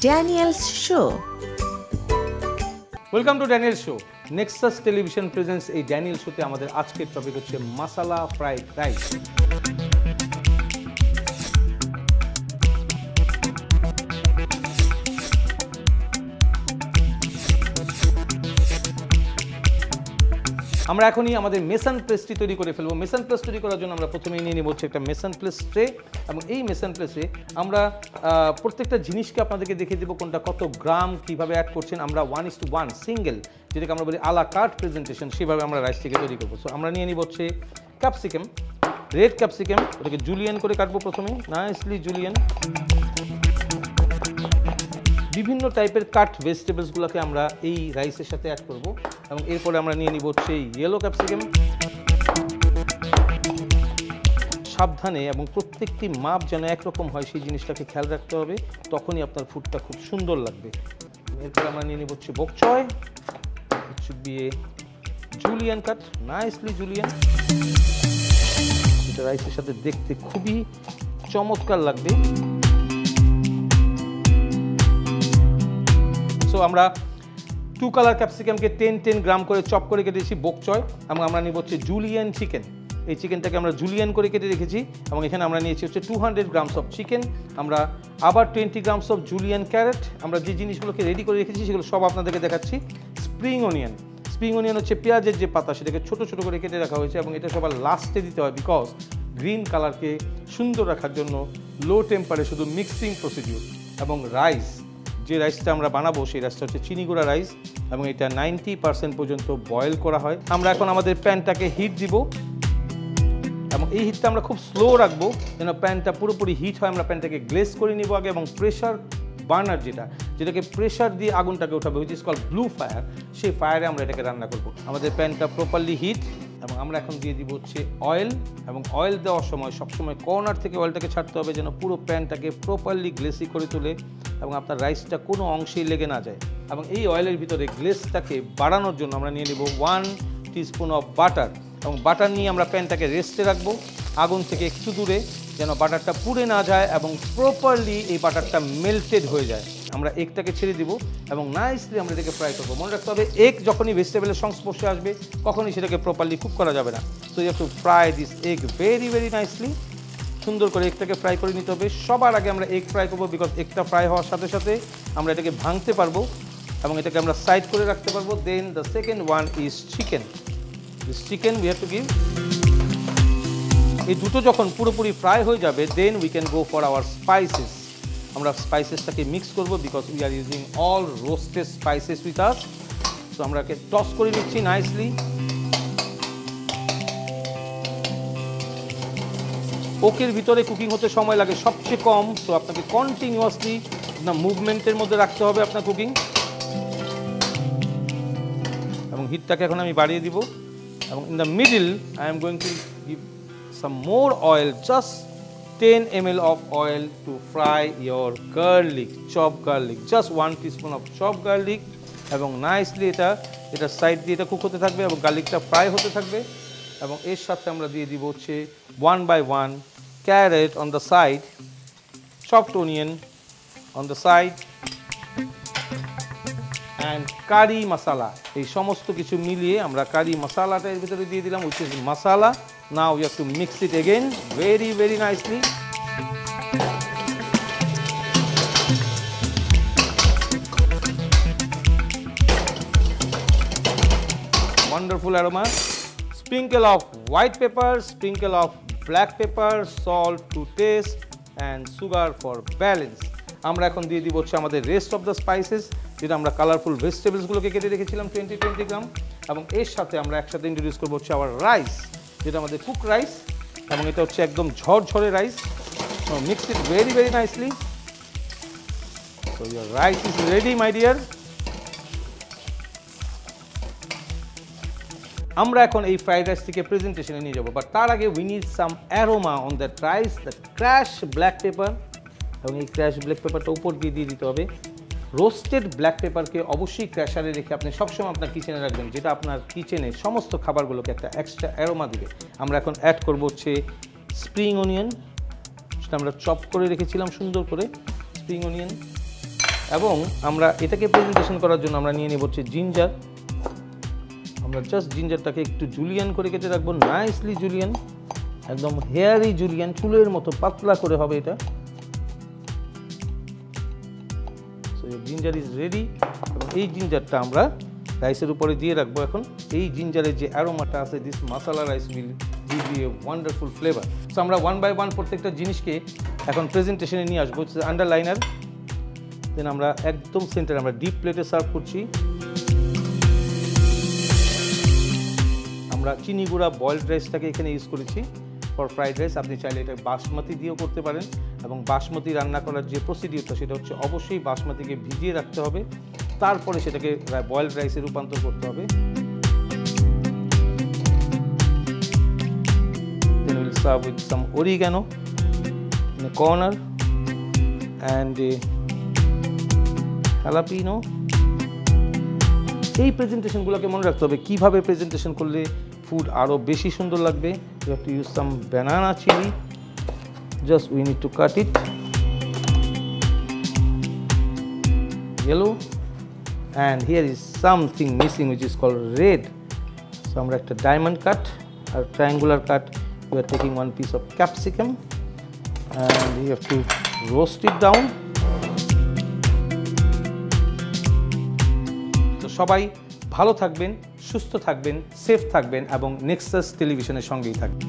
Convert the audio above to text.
Daniel's Show. Welcome to Daniel show Nexus television presents এই Daniel শোতে আমাদের আজকের টপিক হচ্ছে মাসালা ফ্রাইড রাইস আমরা এখনই আমাদের মেসান প্লেসটি তৈরি করে ফেলব। মেসান প্লেস তৈরি করার জন্য আমরা প্রথমেই নিয়ে নিব হচ্ছে একটা মেসান প্লেস ট্রে এবং এই মেসান প্লেসে আমরা প্রত্যেকটা জিনিসকে আপনাদেরকে দেখিয়ে দেবো কোনটা কত গ্রাম কীভাবে অ্যাড করছেন। আমরা one is to one single যেটাকে আমরা বলি আলা কার্ট প্রেজেন্টেশন সেভাবে আমরা রাইসটিকে তৈরি করব। সো আমরা নিয়ে নিব হচ্ছে ক্যাপসিকাম রেড ক্যাপসিকাম ওটাকে জুলিয়ান করে কাটবো প্রথমে। নাইসলি জুলিয়ান বিভিন্ন টাইপের কাট ভেজিটেবলসগুলোকে আমরা এই রাইসের সাথে অ্যাড করব। এবং এরপরে আমরা নিয়ে নিব হচ্ছে ইয়েলো ক্যাপসিকাম সাবধানে এবং প্রত্যেকটি মাপ যেন একরকম হয়, সেই জিনিসটাকে খেয়াল রাখতে হবে। তখনই আপনার ফুডটা খুব সুন্দর লাগবে। এরপর আমরা নিয়ে নিব হচ্ছে বকচয় বিয়ে জুলিয়ান কাট নাইসলি জুলিয়ান এটা রাইসের সাথে দেখতে খুবই চমৎকার লাগবে। সো আমরা টু কালার ক্যাপসিকামকে টেন টেন গ্রাম করে চপ করে কেটেছি বকচয় এবং আমরা নিব হচ্ছে জুলিয়ান চিকেন এই চিকেনটাকে আমরা জুলিয়ান করে কেটে রেখেছি এবং এখানে আমরা নিয়েছি হচ্ছে two hundred grams of chicken আমরা আবার twenty grams of julienne carrot আমরা যে জিনিসগুলোকে রেডি করে রেখেছি সেগুলো সব আপনাদেরকে দেখাচ্ছি। স্প্রিং অনিয়ন স্প্রিং অনিয়ন হচ্ছে পেঁয়াজের যে পাতা, সেটাকে ছোটো ছোটো করে কেটে রাখা হয়েছে এবং এটা সবার লাস্টে দিতে হয় বিকজ গ্রিন কালারকে সুন্দর রাখার জন্য লো টেম্পারে শুধু মিক্সিং প্রসিডিউর এবং রাইস যে রাইসটা আমরা বানাবো, সেই রাইসটা হচ্ছে চিনি গুঁড়া রাইস এবং এটা নাইনটি পার্সেন্ট পর্যন্ত বয়েল করা হয়। আমরা এখন আমাদের প্যানটাকে হিট দিব এবং এই হিটটা আমরা খুব স্লো রাখব যেন প্যানটা পুরোপুরি হিট হয়। আমরা প্যানটাকে গ্লেস করে নিব আগে এবং প্রেশার বার্নার যেটা, যেটাকে প্রেশার দিয়ে আগুনটাকে উঠাবে which is call blue fire সেই ফায়ারে আমরা এটাকে রান্না করব। আমাদের প্যানটা প্রপারলি হিট এবং আমরা এখন দিয়ে দিব হচ্ছে অয়েল এবং অয়েল দেওয়ার সময় সবসময় কর্নার থেকে অয়েলটাকে ছাড়তে হবে যেন পুরো প্যানটাকে প্রপারলি গ্লেসি করে তোলে এবং আপনার রাইসটা কোনো অংশেই লেগে না যায় এবং এই অয়েলের ভিতরে গ্লেসটাকে বাড়ানোর জন্য আমরা নিয়ে নেব ওয়ান টিস্পুন অফ বাটার এবং বাটার নিয়ে আমরা প্যানটাকে রেস্টে রাখব আগুন থেকে একটু দূরে যেন বাটারটা পুড়ে না যায় এবং প্রপারলি এই বাটারটা মেল্টেড হয়ে যায়। আমরা এগটাকে ছেড়ে দিব এবং নাইসলি আমরা এটাকে ফ্রাই করব। মনে রাখতে হবে, এগ যখনই ভেজিটেবলের সংস্পর্শে আসবে, কখনই সেটাকে প্রপারলি কুক করা যাবে না। So you have to fry this egg very very nicely সুন্দর করে এগটাকে ফ্রাই করে নিতে হবে। সবার আগে আমরা এগ ফ্রাই করব বিকজ একটা ফ্রাই হওয়ার সাথে সাথে আমরা এটাকে ভাঙতে পারব এবং এটাকে আমরা সাইড করে রাখতে পারব। Then the second one is chicken this chicken we have to give এই দুটো যখন পুরোপুরি ফ্রাই হয়ে যাবে then we can go for our spices আমরা স্পাইসেসটাকে মিক্স করব because we are using all roasted spices with us তো আমরা টস করে নিচ্ছি নাইসলি ওকের ভিতরে কুকিং হতে সময় লাগে, সবচেয়ে কম। তো আপনাকে কন্টিনিউয়াসলি আপনার মুভমেন্টের মধ্যে রাখতে হবে আপনার কুকিং এবং হিটটাকে এখন আমি বাড়িয়ে দিব। এবং in the middle I am going to give some more oil just ten M L of oil to fry your garlic chop garlic just one teaspoon of chop garlic এবং নাইসলি এটা এটা side দিয়ে এটা cook হতে থাকবে এবং গার্লিকটা fry হতে থাকবে। এবং এর সাথে আমরা দিয়ে দিব হচ্ছে one by one carrot on the side chopped onion on the side and curry masala এই সমস্ত কিছু মিলিয়ে আমরা কারি মশালাটা এর ভিতরে দিয়ে দিলাম which is masala now you have to mix it again very very nicely wonderful aroma sprinkle of white pepper sprinkle of black pepper salt to taste and sugar for balance. আমরা এখন দিয়ে দিব হচ্ছে আমাদের রেস্ট অফ দ্য স্পাইসেস যেটা আমরা colourful ভেজিটেবলসগুলোকে কেটে রেখেছিলাম টোয়েন্টি টোয়েন্টি গ্রাম এবং এর সাথে আমরা একসাথে ইন্ট্রোডিউস করব হচ্ছে আবার রাইস যেটা আমাদের কুক রাইস এবং এটা হচ্ছে একদম ঝরঝরে rice mix it very very nicely rice is ready, my dear. আমরা এখন এই ফ্রাইড রাইসটিকে প্রেজেন্টেশনে নিয়ে যাব বাট তার আগে we need some aroma on that rice the crush black pepper এবং এই ক্র্যাশ ব্ল্যাক পেপারটা উপর দিয়ে দিয়ে দিতে হবে। রোস্টেড ব্ল্যাক পেপারকে অবশ্যই ক্র্যাশারে রেখে আপনি সবসময় আপনার কিচেনে রাখবেন, যেটা আপনার কিচেনে সমস্ত খাবারগুলোকে একটা এক্সট্রা অ্যারোমা দিবে। আমরা এখন অ্যাড করব হচ্ছে স্প্রিং অনিয়ন সেটা আমরা চপ করে রেখেছিলাম সুন্দর করে স্প্রিং অনিয়ন এবং আমরা এটাকে প্রেজেন্টেশন করার জন্য আমরা নিয়ে নেব হচ্ছে জিঞ্জার আমরা জাস্ট জিঞ্জারটাকে একটু জুলিয়ান করে কেটে রাখব নাইসলি জুলিয়ান একদম হেয়ারি জুলিয়ান চুলের মতো পাতলা করে হবে এটা। জিঞ্জার ইজ রেডি এবং এই জিঞ্জারটা আমরা রাইসের উপরে দিয়ে রাখব এখন। এই জিঞ্জারের যে অ্যারোমাটা আছে this masala rice will give you a wonderful flavour so আমরা ওয়ান বাই ওয়ান প্রত্যেকটা জিনিসকে এখন প্রেজেন্টেশনে নিয়ে আসব আন্ডারলাইনার দেন আমরা একদম সেন্টারে আমরা ডিপ প্লেটে সার্ভ করছি। আমরা চিনি গুঁড়া বয়েলড রাইসটাকে এখানে ইউজ করেছি। ফর ফ্রাইড রাইস আপনি চাইলে এটা বাসমতি দিয়েও করতে পারেন এবং বাসমতি রান্না করার যে প্রসিডিউরটা সেটা হচ্ছে অবশ্যই বাসমতিকে ভিজিয়ে রাখতে হবে। তারপরে সেটাকে বয়েলড রাইসে রূপান্তর করতে হবে। Serve with some oregano in jalapeno. এই প্রেজেন্টেশনগুলোকে মনে রাখতে হবে। কীভাবে প্রেজেন্টেশন করলে ফুড আরও বেশি সুন্দর লাগবে। To use some banana chilli just we need to cut it yellow and here is something missing which is call red so আমরা একটা diamond cut R triangular cut you are taking one piece of capsicum and you have to roast it down তো সবাই ভালো থাকবেন। সুস্থ থাকবেন safe থাকবেন এবং নেক্সাস টেলিভিশনের সঙ্গেই থাকবেন।